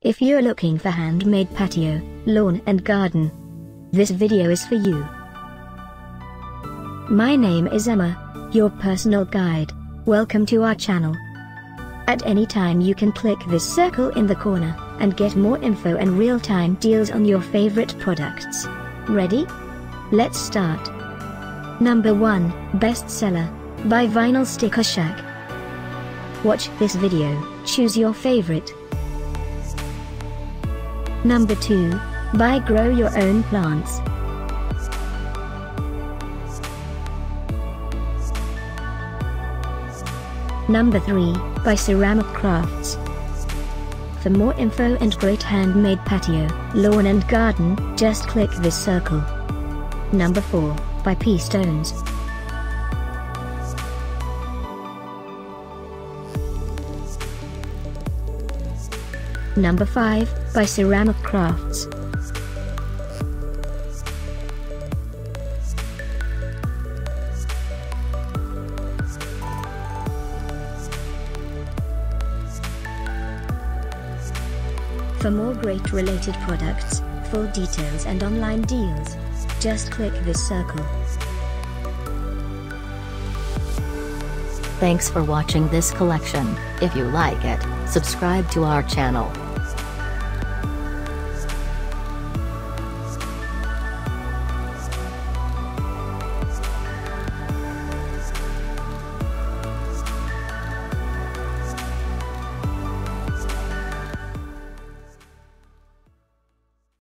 If you're looking for handmade patio, lawn and garden, this video is for you. My name is Emma, your personal guide. Welcome to our channel. At any time you can click this circle in the corner, and get more info and real-time deals on your favorite products. Ready? Let's start. Number 1, Bestseller, by Vinyl Sticker Shack. Watch this video, choose your favorite. Number 2, By Grow Your Own Plants. Number 3, By Ceramic Crafts. For more info and great handmade patio, lawn and garden, just click this circle. Number 4, By P Stones. Number 5, by Ceramic Crafts. For more great related products, full details and online deals, just click this circle. Thanks for watching this collection. If you like it, subscribe to our channel.